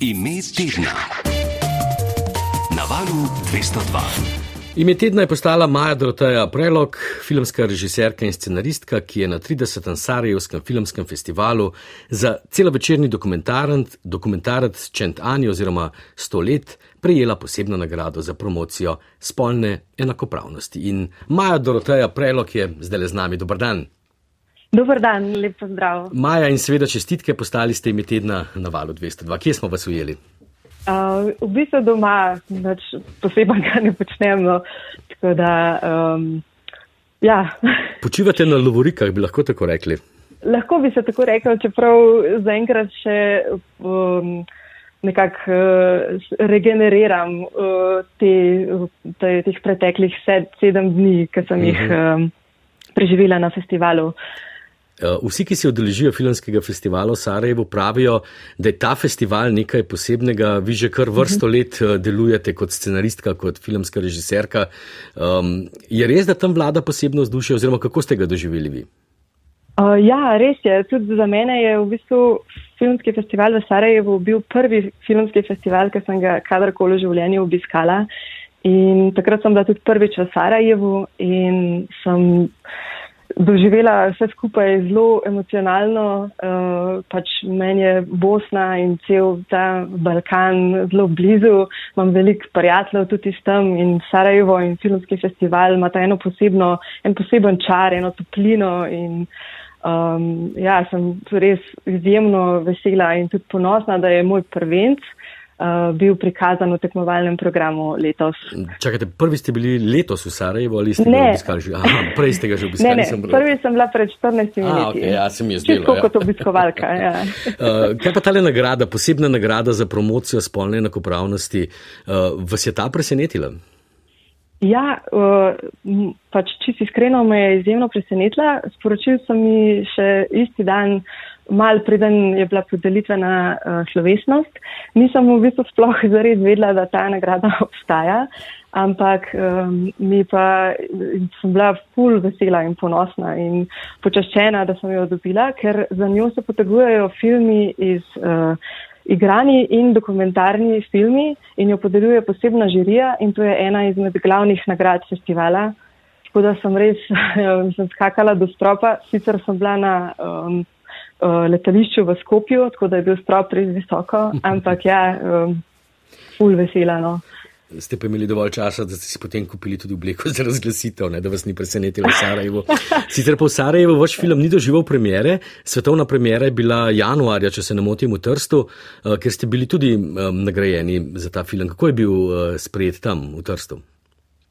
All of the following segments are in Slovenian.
Ime tedna. Na valu 202. Ime tedna je postala Maja Doroteja Prelog, filmska režiserka in scenaristka, ki je na 30. Sarajevskem filmskem festivalu za celovečerni dokumentarec Čent Ani oziroma 100 let prejela posebno nagrado za promocijo spolne enakopravnosti. In Maja Doroteja Prelog je zdaj le z nami. Dobr Dober dan, lep pozdrav. Maja in seveda čestitke, postali ste ime tedna na valu 202. Kje smo vas ujeli? Uh, v bistvu doma, pač posebej ne počnem. No. Tako da, um, ja. Počivate na lovorikah, bi lahko tako rekli. Lahko bi se tako rekel, čeprav zaenkrat še um, nekako uh, regeneriram uh, te, te, teh preteklih sed, sedem dni, ki sem uh -huh. jih um, preživela na festivalu. Uh, vsi, ki se odeležijo filmskega festivala v Sarajevu, pravijo, da je ta festival nekaj posebnega. Vi že kar vrsto mhm. let eh, delujete kot scenaristka, kot filmska režiserka. Um, je res, da tam vlada posebno vzdušje, oziroma kako ste ga doživeli vi? Uh, ja, res je. Tudi za mene je v bistvu filmski festival v Sarajevu bil prvi filmski festival, ki sem ga kadarkoli v življenju obiskala. In takrat sem bila tudi prvič v Sarajevu in sem doživela vse skupaj zelo emocionalno. Uh, pač meni je Bosna in cel ta Balkan zelo blizu, imam veliko prijateljev tudi s tem in Sarajevo in filmski festival ima ta eno posebno, en poseben čar, eno toplino in um, ja, sem res izjemno vesela in tudi ponosna, da je moj prvenc. Uh, bil prikazan v tekmovalnem programu letos. Čakajte, prvi ste bili letos v Sarajevo ali ste ne. ga obiskali že? Aha, prej ste ga že obiskali. Ne, ne, sem prvi sem bila pred 14 leti. Okay, ja, sem jaz bil. Tako ja. kot obiskovalka. Ja. uh, kaj pa tale nagrada, posebna nagrada za promocijo spolne enakopravnosti, uh, vas je ta presenetila? Ja, pač čisto iskreno me je izjemno presenetila. Sporočil sem mi še isti dan mal preden je bila podelitvena uh, slovesnost, nisem v bistvu sploh zares vedela, da ta nagrada obstaja, ampak um, mi pa sem bila ful vesela in ponosna in počaščena, da sem jo dobila, ker za njo se potegujejo filmi iz. Uh, Igrani in dokumentarni filmi in jo podeljuje posebna žirija in to je ena izmed glavnih nagrad festivala. Tako da sem res sem skakala do stropa, sicer sem bila na um, letališču v Skopju, tako da je bil strop res visoko, ampak ja, um, ful vesela. No. Ste pa imeli dovolj časa, da ste si potem kupili tudi obleko za razglasitev, ne, da vas ni presenetilo v Sarajevu. Sicer pa v Sarajevu vaš film ni doživel premjere, svetovna premjera je bila januarja, če se ne motim, v Trstu, uh, ker ste bili tudi um, nagrajeni za ta film. Kako je bil uh, sprejet tam v Trstu?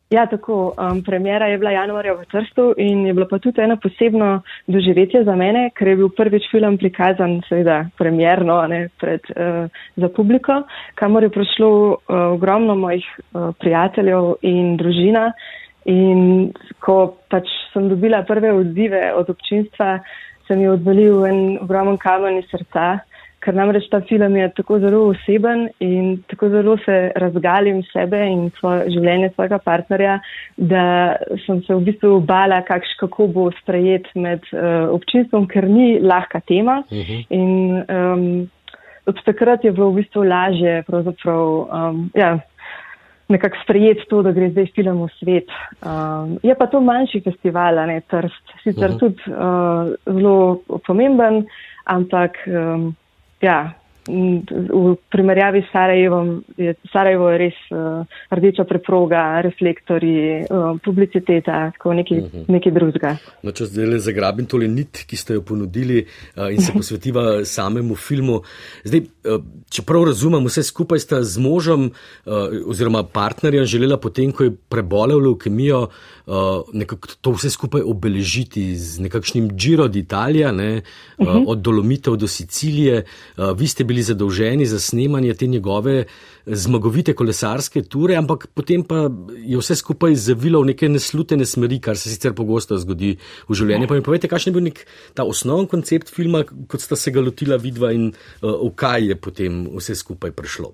Ja, tako. Um, premjera je bila januarja v Trstu in je bilo pa tudi eno posebno doživetje za mene, ker je bil prvič film prikazan, seveda, premjerno, ne pred, uh, za publiko, kamor je prišlo uh, ogromno mojih uh, prijateljev in družina. In ko pač sem dobila prve odzive od občinstva, sem jih odvalil en ogromen kamen iz srca ker namreč ta film je tako zelo oseben in tako zelo se razgalim sebe in svoje življenje svojega partnerja, da sem se v bistvu bala, kakš, kako bo sprejet med uh, občinstvom, ker ni lahka tema. Uh mhm. -huh. In um, od takrat je bilo v bistvu lažje. Um, ja, nekako sprejeti to, da gre zdaj film v svet. Um, je pa to manjši festival, ne trst, sicer uh mhm. -huh. tudi uh, zelo pomemben, ampak um, ja, v primerjavi s Sarajevom, je Sarajevo je res uh, rdeča preproga, reflektori, uh, publiciteta, tako nekaj, uh mhm. -huh. nekaj drugega. No, če zdaj le zagrabim tole nit, ki ste jo ponudili uh, in se posvetiva samemu filmu. Zdaj, uh, če prav razumem, vse skupaj sta z možem uh, oziroma partnerjem želela potem, ko je prebolel leukemijo, uh, nekako to vse skupaj obeležiti z nekakšnim Giro d'Italia, ne, uh, uh -huh. od Dolomitev do Sicilije. Uh, bili zadolženi za snemanje te njegove zmagovite kolesarske ture, ampak potem pa je vse skupaj zavilo v neke neslutene smeri, kar se sicer pogosto zgodi v življenju. Pa mi povete, kakšen je bil nek ta osnoven koncept filma, kot sta se ga lotila vidva in uh, v kaj je potem vse skupaj prišlo.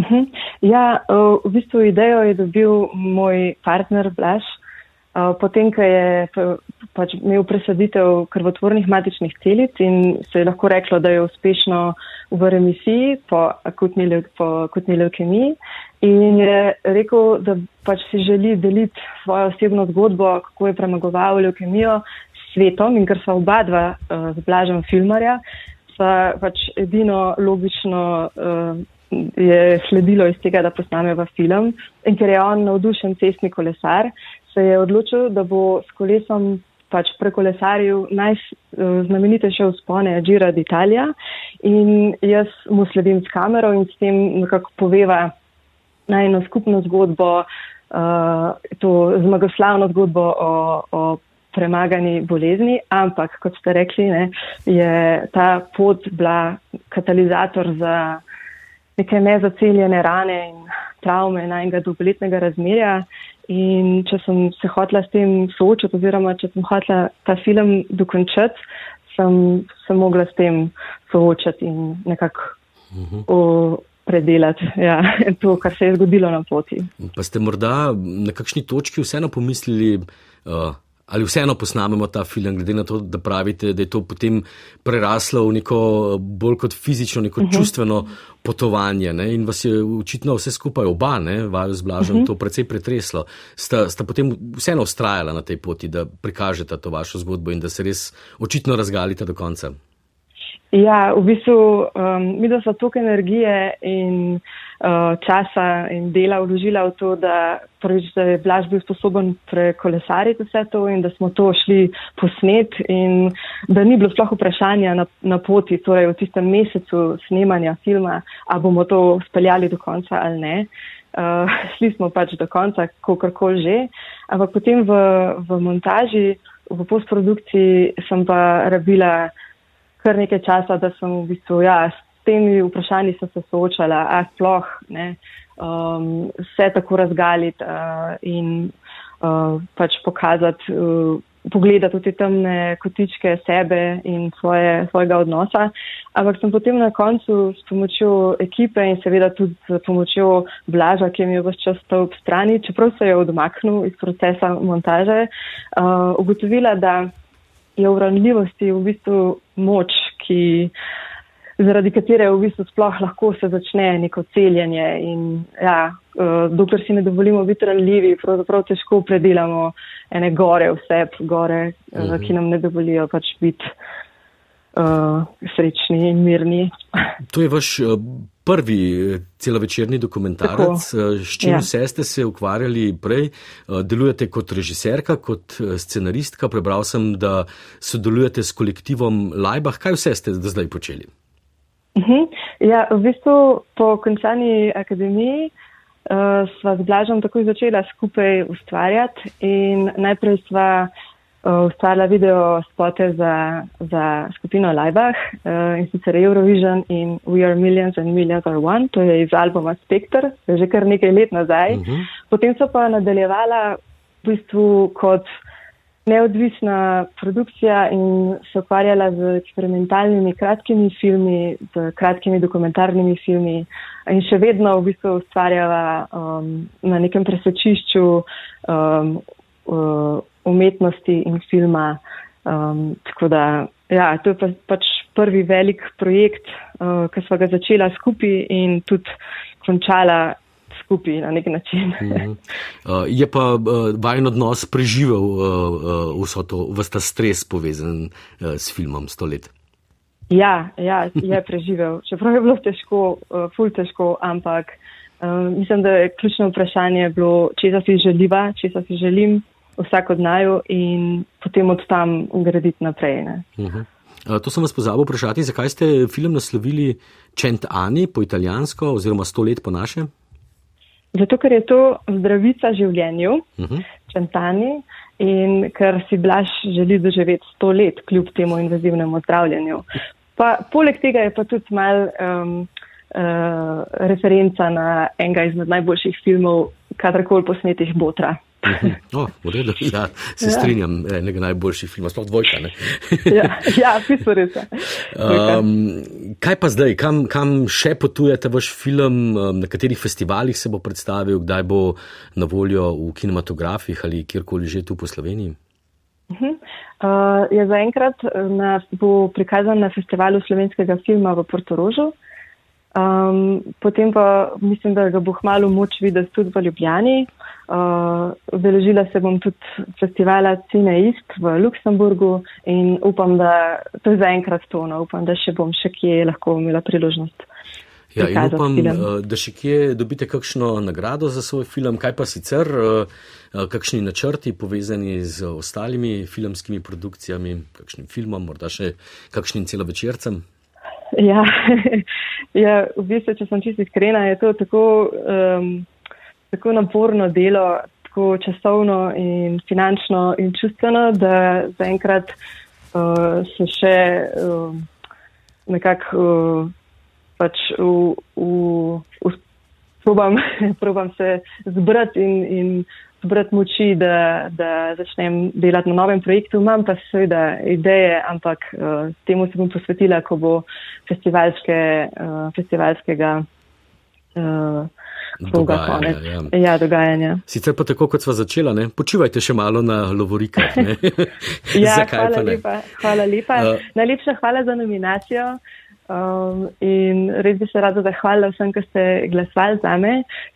Mhm. Ja, v bistvu idejo je dobil moj partner Blaž. Potem, ko je pač imel presaditev krvotvornih matičnih celic in se je lahko reklo, da je uspešno v remisiji po akutni, po akutni leukemiji. In je rekel, da pač si želi deliti svojo osebno zgodbo, kako je premagoval leukemijo s svetom in ker sva oba dva uh, z Blažem filmarja, sva pač edino logično uh, je sledilo iz tega, da posnameva film. In ker je on navdušen cestni kolesar, se je odločil, da bo s kolesom pač prekolesaril najznamenitejše vzpone Gira d'Italia in jaz mu sledim s kamero in s tem nekako poveva najno skupno zgodbo, uh, to zmagoslavno zgodbo o, o premagani bolezni, ampak kot ste rekli, ne, je ta pot bila katalizator za neke nezaceljene rane in travme najnega dolgoletnega razmerja. In če sem se hotla s tem soočati, oziroma če sem hotla ta film dokončati, sem se mogla s tem soočati in nekako uh, predelati ja, to, kar se je zgodilo na poti. Pa ste morda na kakšni točki vseeno pomislili, uh, ali vseeno posnamemo ta film, glede na to, da pravite, da je to potem preraslo v neko bolj kot fizično, neko uh mhm. -huh. čustveno potovanje ne? in vas je očitno vse skupaj oba, ne, vaju z blažem, uh mhm. -huh. to precej pretreslo. Sta, sta potem vseeno ustrajala na tej poti, da prikažete to vašo zgodbo in da se res očitno razgalite do konca. Ja, v bistvu um, mi da so toliko energije in uh, časa in dela vložila v to, da prvič, da je Blaž bil sposoben prekolesariti vse to in da smo to šli posnet in da ni bilo sploh vprašanja na, na poti, torej v tistem mesecu snemanja filma, a bomo to speljali do konca ali ne. Uh, šli smo pač do konca, kakorkoli že, ampak potem v, v montaži, v postprodukciji sem pa rabila kar nekaj časa, da sem v bistvu, ja, s temi vprašanji sem se soočala, a sploh ne, um, vse tako razgaliti uh, in uh, pač pokazati, uh, pogledati v te temne kotičke sebe in svoje, svojega odnosa. Ampak sem potem na koncu s pomočjo ekipe in seveda tudi s pomočjo Blaža, ki mi je vse čas stal ob strani, čeprav se je odmaknil iz procesa montaže, uh, ugotovila, da je v ranljivosti v bistvu moč, ki, zaradi katere v bistvu sploh lahko se začne neko celjenje in ja, uh, dokler si ne dovolimo biti ranljivi, pravzaprav težko predelamo ene gore vse, gore, uh, uh -huh. ki nam ne dovolijo pač biti uh, srečni in mirni. To je vaš prvi eh, celovečerni dokumentarec. Tako. S čim ja. vse ste se ukvarjali prej? Delujete kot režiserka, kot scenaristka. Prebral sem, da sodelujete s kolektivom Lajbah. Kaj vse ste do zdaj počeli? Uh. -huh. Ja, v bistvu po končani akademiji uh, sva z Blažom takoj začela skupaj ustvarjati in najprej sva ustvarila video spote za, za skupino Laibach uh, in sicer Eurovision in We Are Millions and Millions Are One, to je iz albuma Spectre, že kar nekaj let nazaj. Uh mhm. -huh. Potem so pa nadaljevala v bistvu kot neodvisna produkcija in se ukvarjala z eksperimentalnimi kratkimi filmi, z kratkimi dokumentarnimi filmi in še vedno v bistvu ustvarjala um, na nekem presečišču um, uh, umetnosti in filma. Um, tako da, ja, to je pa, pač prvi velik projekt, uh, ki smo ga začela skupaj in tudi končala skupaj na nek način. Mm -hmm. uh, je pa uh, vajen odnos preživel uh, uh, vso to, vsta stres povezan uh, s filmom sto let? Ja, ja, je preživel. Čeprav je bilo težko, uh, ful težko, ampak uh, mislim, da je ključno vprašanje bilo, če si želiva, če si želim vsak od naju in potem od tam graditi naprej. Uh mhm. -huh. To sem vas pozabil vprašati, zakaj ste film naslovili Čent Ani po italijansko oziroma sto let po našem? Zato, ker je to zdravica življenju, uh -huh. Čentani, in ker si Blaž želi doživeti sto let kljub temu invazivnemu zdravljenju. Pa, poleg tega je pa tudi mal um, uh, referenca na enega izmed najboljših filmov, kadarkoli posnetih Botra. Oh, redu, ja, se ja. strinjam, enega najboljših filmov, sploh dvojka. ja, ja pismo res. Um, kaj pa zdaj, kam, kam še potujete vaš film, na katerih festivalih se bo predstavil, kdaj bo na voljo v kinematografih ali kjerkoli že tu po Sloveniji? Uh -huh. Uh, je zaenkrat bo prikazan na festivalu slovenskega filma v Portorožu. Um, potem pa mislim, da ga bo hmalo moč videti tudi v Ljubljani. Veležila uh, se bom tudi festivala Cine Ist v Luksemburgu in upam, da to je zaenkrat to, no, upam, da še bom še kje lahko imela priložnost. Ja, in upam, film. Uh, da še kje dobite kakšno nagrado za svoj film, kaj pa sicer. Eh, kakšni načrti povezani z ostalimi filmskimi produkcijami, kakšnim filmom, morda še kakšnim celovečercem? Ja, ja, v bistvu, če sem čisto iskrena, je to tako, um, tako naporno delo, tako časovno in finančno in čustveno, da zaenkrat uh, se še uh, nekako uh, pač v, v, probam, probam se zbrati in, in zbrati moči, da, da začnem delati na novem projektu. Imam pa seveda ideje, ampak uh, temu se bom posvetila, ko bo festivalske, uh, festivalskega. Uh, Dogajanja, ja. Ja, dogajanja. Sicer pa tako, kot sva začela, ne? počivajte še malo na lovorikah. ja, hvala lepa. Hvala lepa. Uh, Najlepša hvala za nominacijo. Um, in res bi se rada zahvalila vsem, ki ste glasovali za me.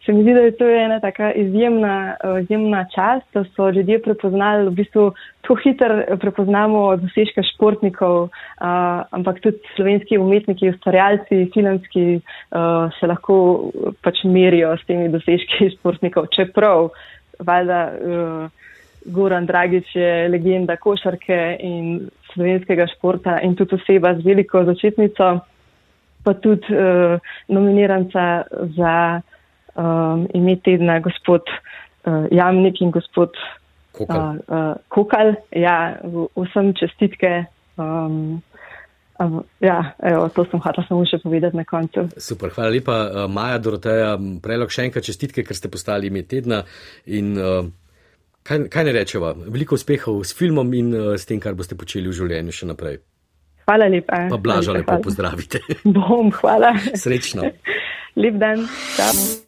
Se mi zdi, da je to ena taka izjemna, uh, izjemna čast, da so ljudje prepoznali, v bistvu tako hitro prepoznamo dosežke športnikov, uh, ampak tudi slovenski umetniki, ustvarjalci, filmski uh, se lahko pač merijo s temi dosežki športnikov. Čeprav, valjda, uh, Goran Dragič je legenda košarke in slovenskega športa in tudi oseba z veliko začetnico, pa tudi uh, nominiranca za um, ime tedna gospod uh, Jamnik in gospod Kokal. Uh, uh, Kokal. Ja, vsem čestitke. Um, Ja, evo, to sem hotel samo še povedati na koncu. Super, hvala lepa, Maja Doroteja. Prelog še enkrat čestitke, ker ste postali ime tedna. In, uh, Kaj, kaj ne rečeva? Veliko uspehov s filmom in uh, s tem, kar boste počeli v življenju še naprej. Hvala lepa. Pa blaža lepo pozdravite. Bom, hvala. Srečno. Lep dan. Čau.